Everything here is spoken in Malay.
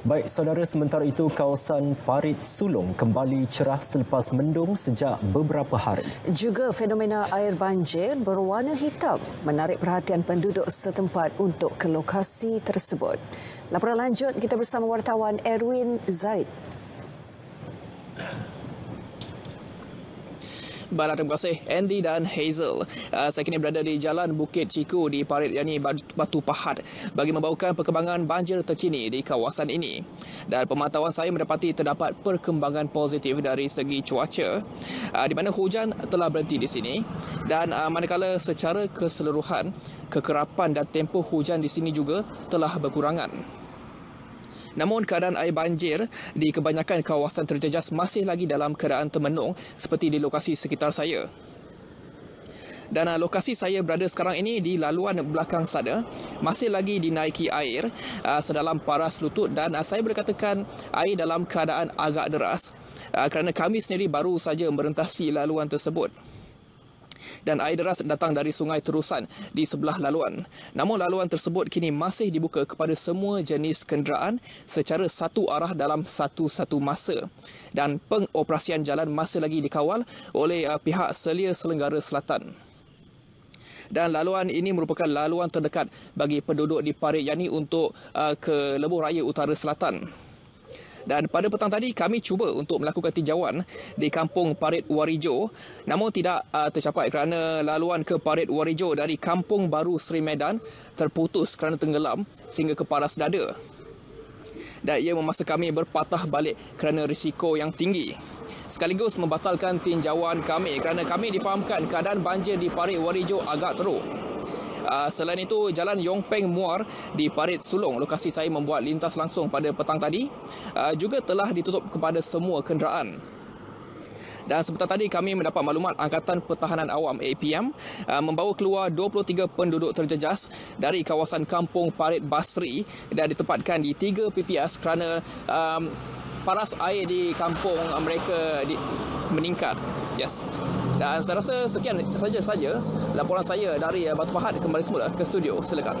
Baik, saudara sementara itu kawasan Parit Sulong kembali cerah selepas mendung sejak beberapa hari. Juga fenomena air banjir berwarna hitam menarik perhatian penduduk setempat untuk ke lokasi tersebut. Laporan lanjut kita bersama wartawan Erwin Zaid. Baiklah, terima kasih Andy dan Hazel. Uh, saya kini berada di Jalan Bukit Ciku di Parit Yani Batu Pahat bagi membawakan perkembangan banjir terkini di kawasan ini. Dan pemantauan saya mendapati terdapat perkembangan positif dari segi cuaca uh, di mana hujan telah berhenti di sini dan uh, manakala secara keseluruhan kekerapan dan tempoh hujan di sini juga telah berkurangan. Namun keadaan air banjir di kebanyakan kawasan terjejas masih lagi dalam keadaan termenung seperti di lokasi sekitar saya. Dan uh, lokasi saya berada sekarang ini di laluan belakang sana. Masih lagi dinaiki air uh, sedalam paras lutut dan uh, saya boleh katakan air dalam keadaan agak deras. Uh, kerana kami sendiri baru saja merentasi laluan tersebut dan air deras datang dari sungai terusan di sebelah laluan. Namun laluan tersebut kini masih dibuka kepada semua jenis kenderaan secara satu arah dalam satu-satu masa. Dan pengoperasian jalan masih lagi dikawal oleh uh, pihak Selia Selenggara Selatan. Dan laluan ini merupakan laluan terdekat bagi penduduk di Parit Yani untuk uh, ke Lebuh Raya Utara Selatan. Dan pada petang tadi kami cuba untuk melakukan tinjauan di kampung Parit Warijo namun tidak uh, tercapai kerana laluan ke Parit Warijo dari kampung baru Seri Medan terputus kerana tenggelam sehingga ke paras dada. Dan ia memaksa kami berpatah balik kerana risiko yang tinggi. Sekaligus membatalkan tinjauan kami kerana kami difahamkan keadaan banjir di Parit Warijo agak teruk. Uh, selain itu, Jalan Yong Peng Muar di Parit Sulong, lokasi saya membuat lintas langsung pada petang tadi, uh, juga telah ditutup kepada semua kenderaan. Dan sebentar tadi kami mendapat maklumat Angkatan Pertahanan Awam APM uh, membawa keluar 23 penduduk terjejas dari kawasan Kampung Parit Basri dan ditempatkan di 3 PPS kerana um, paras air di kampung mereka di, meningkat. Yes. Dan saya rasa sekian saja saja laporan saya dari Batu Pahat kembali semula ke studio. Silakan.